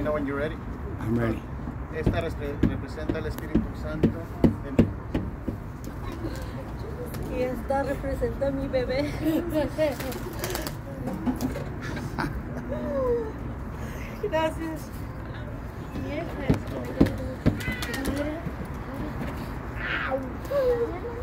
me know when you're ready. I'm ready. Esta representa al Espíritu Santo. en- Y esta representa a mi bebé. Gracias. Au.